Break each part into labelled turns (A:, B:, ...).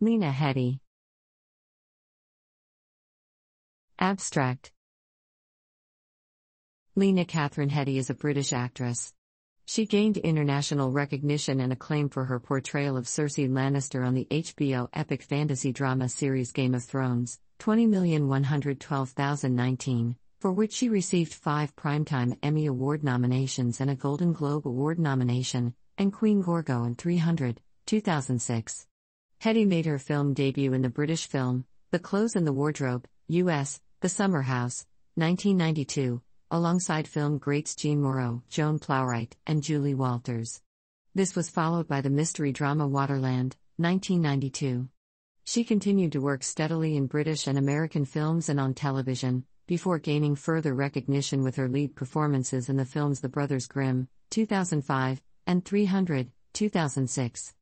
A: Lena Headey. Abstract Lena Catherine Headey is a British actress. She gained international recognition and acclaim for her portrayal of Cersei Lannister on the HBO epic fantasy drama series Game of Thrones, 20,112,019, for which she received five Primetime Emmy Award nominations and a Golden Globe Award nomination, and Queen Gorgo in 300, 2006. Headey made her film debut in the British film, The Clothes and the Wardrobe, U.S., The Summer House, 1992, alongside film greats Jeanne Moreau, Joan Plowright, and Julie Walters. This was followed by the mystery drama Waterland, 1992. She continued to work steadily in British and American films and on television, before gaining further recognition with her lead performances in the films The Brothers Grimm, 2005, and 300, 2006.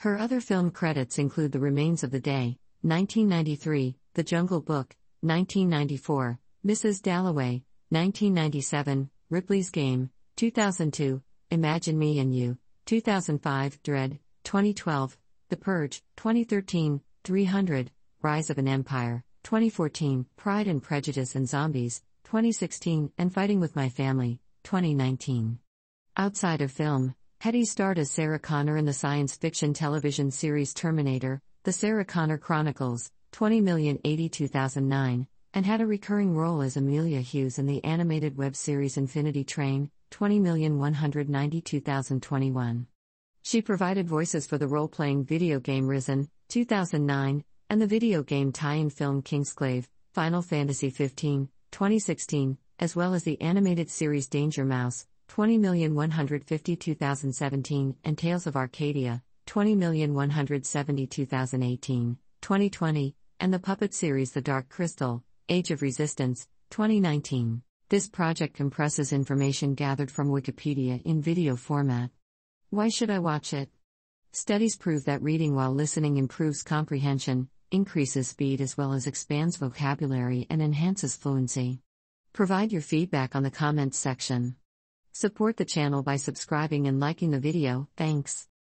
A: Her other film credits include The Remains of the Day, 1993, The Jungle Book, 1994, Mrs. Dalloway, 1997, Ripley's Game, 2002, Imagine Me and You, 2005, Dread, 2012, The Purge, 2013, 300, Rise of an Empire, 2014, Pride and Prejudice and Zombies, 2016, and Fighting with My Family, 2019. Outside of film, Headey starred as Sarah Connor in the science fiction television series Terminator, The Sarah Connor Chronicles, 20,082,009, and had a recurring role as Amelia Hughes in the animated web series Infinity Train, 20,192,021. She provided voices for the role playing video game Risen, 2009, and the video game tie in film Kingsglaive, Final Fantasy XV, 2016, as well as the animated series Danger Mouse, 20,152,017, and Tales of Arcadia, 20,172,018, 2020, and the puppet series The Dark Crystal, Age of Resistance, 2019. This project compresses information gathered from Wikipedia in video format. Why should I watch it? Studies prove that reading while listening improves comprehension, increases speed as well as expands vocabulary and enhances fluency. Provide your feedback on the comments section. Support the channel by subscribing and liking the video, thanks.